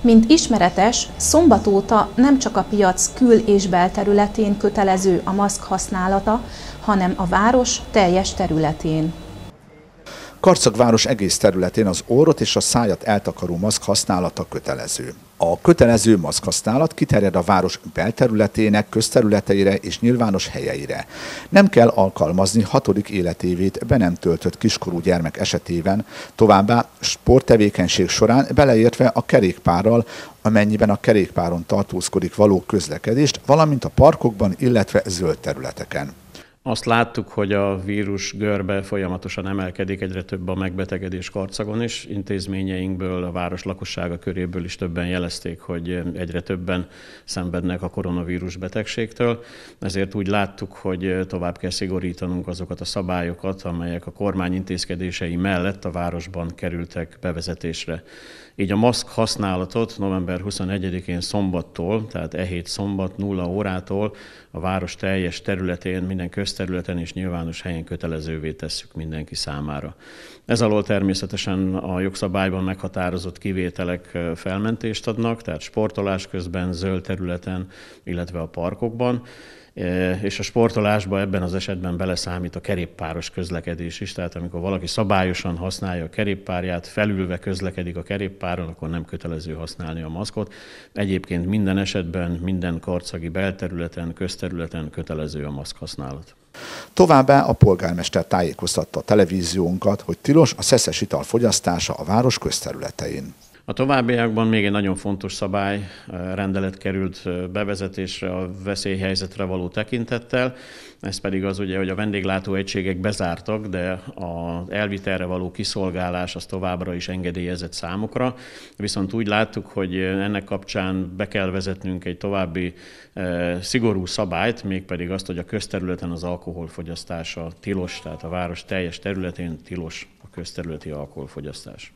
Mint ismeretes, szombat óta nem csak a piac kül- és belterületén kötelező a maszk használata, hanem a város teljes területén. Karcagváros egész területén az orrot és a szájat eltakaró maszk használata kötelező. A kötelező maszkhasználat kiterjed a város belterületének, közterületeire és nyilvános helyeire. Nem kell alkalmazni hatodik életévét be nem töltött kiskorú gyermek esetében, továbbá sporttevékenység során beleértve a kerékpárral, amennyiben a kerékpáron tartózkodik való közlekedést, valamint a parkokban, illetve zöld területeken. Azt láttuk, hogy a vírus görbe folyamatosan emelkedik, egyre több a megbetegedés karcagon is. Intézményeinkből, a város lakossága köréből is többen jelezték, hogy egyre többen szenvednek a koronavírus betegségtől. Ezért úgy láttuk, hogy tovább kell szigorítanunk azokat a szabályokat, amelyek a kormány intézkedései mellett a városban kerültek bevezetésre. Így a maszk használatot november 21-én szombattól, tehát e hét szombat 0 órától a város teljes területén, minden közterületen és nyilvános helyen kötelezővé tesszük mindenki számára. Ez alól természetesen a jogszabályban meghatározott kivételek felmentést adnak, tehát sportolás közben, zöld területen, illetve a parkokban és a sportolásba ebben az esetben beleszámít a kerékpáros közlekedés is, tehát amikor valaki szabályosan használja a kerékpárját, felülve közlekedik a kerékpáron, akkor nem kötelező használni a maszkot. Egyébként minden esetben, minden karcagi belterületen, közterületen kötelező a maszk használat. Továbbá a polgármester tájékoztatta a televíziónkat, hogy tilos a szeszes ital fogyasztása a város közterületein. A továbbiakban még egy nagyon fontos szabály rendelet került bevezetésre a veszélyhelyzetre való tekintettel. Ez pedig az ugye, hogy a vendéglátó egységek bezártak, de az elvitelre való kiszolgálás az továbbra is engedélyezett számukra. Viszont úgy láttuk, hogy ennek kapcsán be kell vezetnünk egy további szigorú szabályt, mégpedig azt, hogy a közterületen az alkoholfogyasztása tilos, tehát a város teljes területén tilos a közterületi alkoholfogyasztás.